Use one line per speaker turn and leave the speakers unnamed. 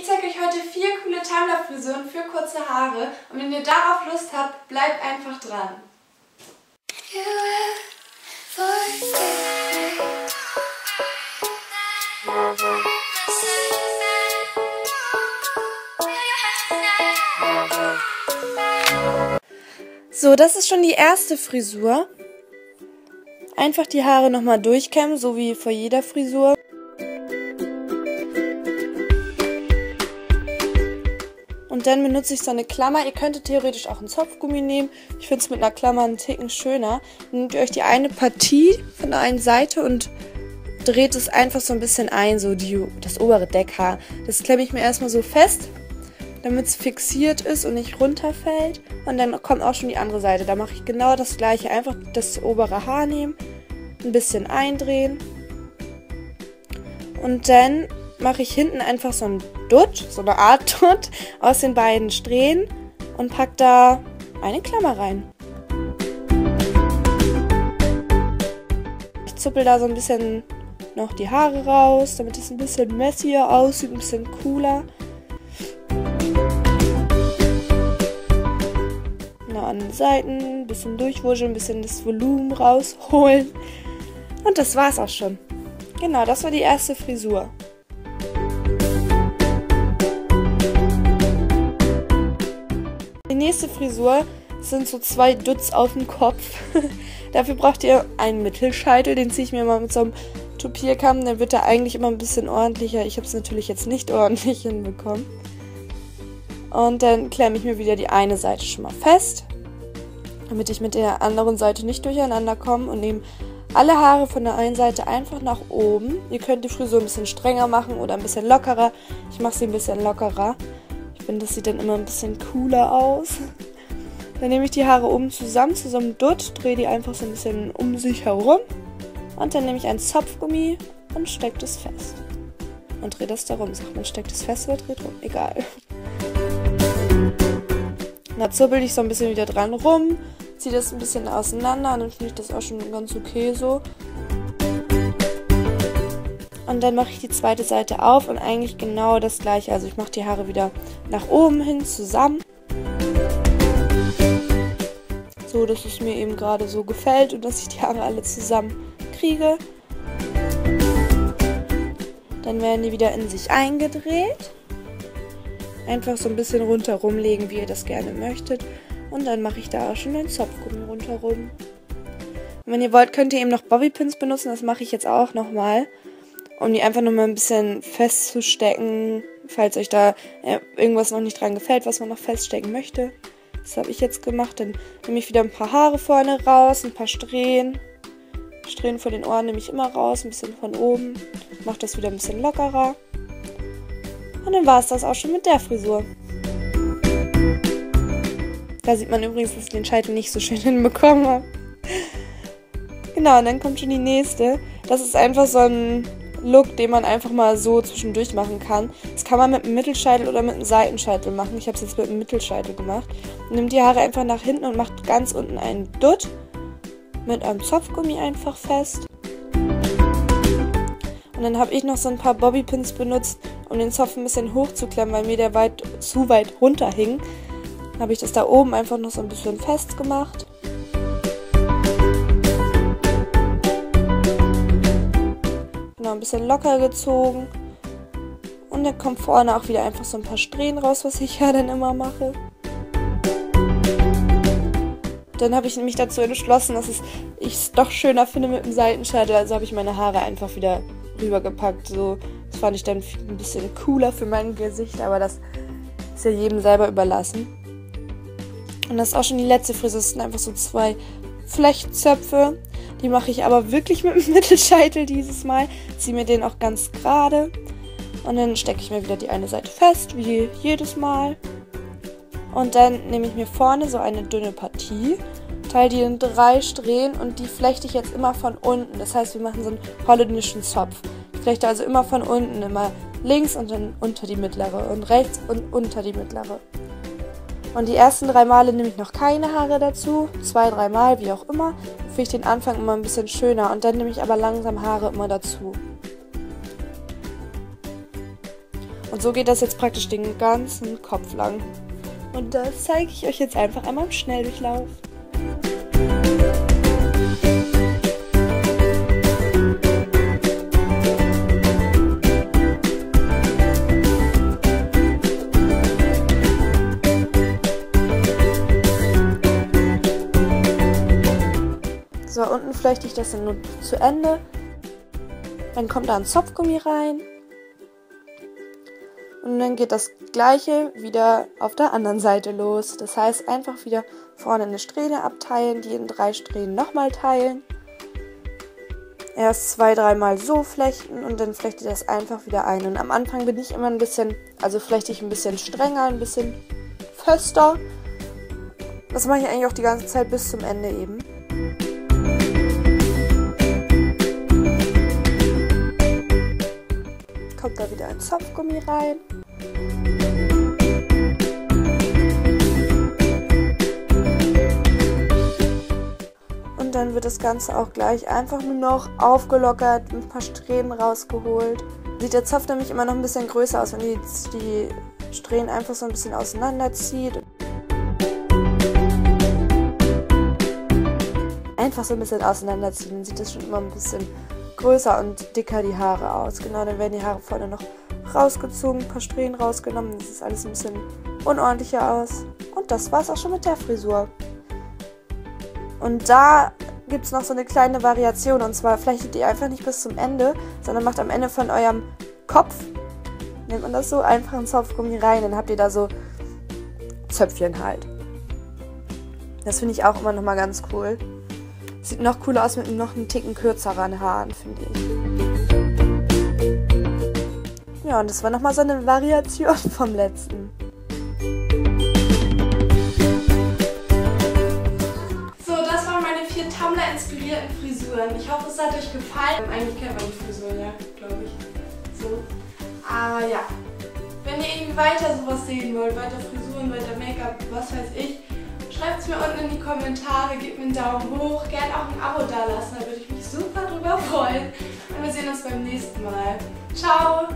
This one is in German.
Ich zeige euch heute vier coole Tumblr-Frisuren für kurze Haare und wenn ihr darauf Lust habt, bleibt einfach dran. So, das ist schon die erste Frisur. Einfach die Haare nochmal durchkämmen, so wie vor jeder Frisur. Und dann benutze ich so eine Klammer. Ihr könntet theoretisch auch einen Zopfgummi nehmen. Ich finde es mit einer Klammer einen Ticken schöner. Nehmt ihr euch die eine Partie von der einen Seite und dreht es einfach so ein bisschen ein, so die, das obere Deckhaar. Das klemme ich mir erstmal so fest, damit es fixiert ist und nicht runterfällt. Und dann kommt auch schon die andere Seite. Da mache ich genau das gleiche. Einfach das obere Haar nehmen, ein bisschen eindrehen. Und dann mache ich hinten einfach so ein Dutt, so eine Art Dutt aus den beiden Strähnen und pack da eine Klammer rein. Ich zuppel da so ein bisschen noch die Haare raus, damit es ein bisschen messier aussieht, ein bisschen cooler. Na, an den Seiten ein bisschen durchwurscheln, ein bisschen das Volumen rausholen. Und das war's auch schon. Genau, das war die erste Frisur. Nächste Frisur sind so zwei Dutz auf dem Kopf. Dafür braucht ihr einen Mittelscheitel, den ziehe ich mir mal mit so einem Tupierkamm. Dann wird er eigentlich immer ein bisschen ordentlicher. Ich habe es natürlich jetzt nicht ordentlich hinbekommen. Und dann klemme ich mir wieder die eine Seite schon mal fest, damit ich mit der anderen Seite nicht durcheinander komme und nehme alle Haare von der einen Seite einfach nach oben. Ihr könnt die Frisur ein bisschen strenger machen oder ein bisschen lockerer. Ich mache sie ein bisschen lockerer finde, das sieht dann immer ein bisschen cooler aus. Dann nehme ich die Haare oben zusammen, zusammen Dutt, drehe die einfach so ein bisschen um sich herum. Und dann nehme ich ein Zopfgummi und stecke das fest. Und drehe das da rum. Sagt man, steckt das fest oder dreht rum? Egal. Da zuppel ich so ein bisschen wieder dran rum, ziehe das ein bisschen auseinander und dann finde ich das auch schon ganz okay so. Und dann mache ich die zweite Seite auf und eigentlich genau das gleiche. Also ich mache die Haare wieder nach oben hin zusammen. So, dass es mir eben gerade so gefällt und dass ich die Haare alle zusammen kriege. Dann werden die wieder in sich eingedreht. Einfach so ein bisschen rundherum legen, wie ihr das gerne möchtet. Und dann mache ich da auch schon den Zopfgummi rundherum. Und wenn ihr wollt, könnt ihr eben noch Bobbypins benutzen. Das mache ich jetzt auch nochmal um die einfach nochmal ein bisschen festzustecken, falls euch da äh, irgendwas noch nicht dran gefällt, was man noch feststecken möchte. Das habe ich jetzt gemacht. Dann nehme ich wieder ein paar Haare vorne raus, ein paar Strähnen. Strähnen vor den Ohren nehme ich immer raus, ein bisschen von oben. Mache das wieder ein bisschen lockerer. Und dann war es das auch schon mit der Frisur. Da sieht man übrigens, dass ich den Scheitel nicht so schön hinbekommen habe. Genau, und dann kommt schon die nächste. Das ist einfach so ein Look, den man einfach mal so zwischendurch machen kann. Das kann man mit einem Mittelscheitel oder mit einem Seitenscheitel machen. Ich habe es jetzt mit einem Mittelscheitel gemacht. Nimmt die Haare einfach nach hinten und macht ganz unten einen Dutt mit einem Zopfgummi einfach fest. Und dann habe ich noch so ein paar Bobbypins benutzt, um den Zopf ein bisschen hochzuklemmen, weil mir der weit zu weit runter hing. Dann habe ich das da oben einfach noch so ein bisschen fest noch ein bisschen locker gezogen. Und dann kommt vorne auch wieder einfach so ein paar Strähnen raus, was ich ja dann immer mache. Dann habe ich mich dazu entschlossen, dass ich es doch schöner finde mit dem Seitenscheitel. Also habe ich meine Haare einfach wieder rübergepackt. So, das fand ich dann ein bisschen cooler für mein Gesicht, aber das ist ja jedem selber überlassen. Und das ist auch schon die letzte Frisur. Das sind einfach so zwei Flechtzöpfe. Die mache ich aber wirklich mit dem Mittelscheitel dieses Mal. Ziehe mir den auch ganz gerade. Und dann stecke ich mir wieder die eine Seite fest, wie jedes Mal. Und dann nehme ich mir vorne so eine dünne Partie, teile die in drei Strähnen und die flechte ich jetzt immer von unten. Das heißt, wir machen so einen holländischen Zopf. Ich flechte also immer von unten, immer links und dann unter die mittlere und rechts und unter die mittlere. Und die ersten drei Male nehme ich noch keine Haare dazu. Zwei, drei Mal, wie auch immer. Finde ich den Anfang immer ein bisschen schöner. Und dann nehme ich aber langsam Haare immer dazu. Und so geht das jetzt praktisch den ganzen Kopf lang. Und das zeige ich euch jetzt einfach einmal im Schnelldurchlauf. Unten flechte ich das dann nur zu Ende. Dann kommt da ein Zopfgummi rein. Und dann geht das gleiche wieder auf der anderen Seite los. Das heißt, einfach wieder vorne eine Strähne abteilen, die in drei Strähnen nochmal teilen. Erst zwei, dreimal so flechten und dann flechte das einfach wieder ein. Und am Anfang bin ich immer ein bisschen, also flechte ich ein bisschen strenger, ein bisschen fester. Das mache ich eigentlich auch die ganze Zeit bis zum Ende eben. Da wieder ein Zopfgummi rein. Und dann wird das Ganze auch gleich einfach nur noch aufgelockert, ein paar Strähnen rausgeholt. Sieht der Zopf nämlich immer noch ein bisschen größer aus, wenn die, die Strähnen einfach so ein bisschen auseinanderzieht. Einfach so ein bisschen auseinanderziehen, sieht das schon immer ein bisschen größer und dicker die Haare aus. Genau, dann werden die Haare vorne noch rausgezogen, ein paar Strähnen rausgenommen. Das sieht alles ein bisschen unordentlicher aus. Und das war's auch schon mit der Frisur. Und da gibt es noch so eine kleine Variation. Und zwar flechtet ihr einfach nicht bis zum Ende, sondern macht am Ende von eurem Kopf, nimmt man das so, einfach einen Zopfgummi rein. Dann habt ihr da so Zöpfchen halt. Das finde ich auch immer nochmal ganz cool. Sieht noch cooler aus mit noch einen Ticken kürzeren Haaren, finde ich. Ja, und das war nochmal so eine Variation vom letzten.
So, das waren meine vier Tumblr-inspirierten Frisuren. Ich hoffe, es hat euch gefallen. Eigentlich kennt man die Frisuren, ja, glaube ich. So. Aber ja. Wenn ihr irgendwie weiter sowas sehen wollt, weiter Frisuren, weiter Make-up, was weiß ich, Schreibt es mir unten in die Kommentare, gebt mir einen Daumen hoch, gerne auch ein Abo dalassen, da würde ich mich super drüber freuen. Und wir sehen uns beim nächsten Mal. Ciao!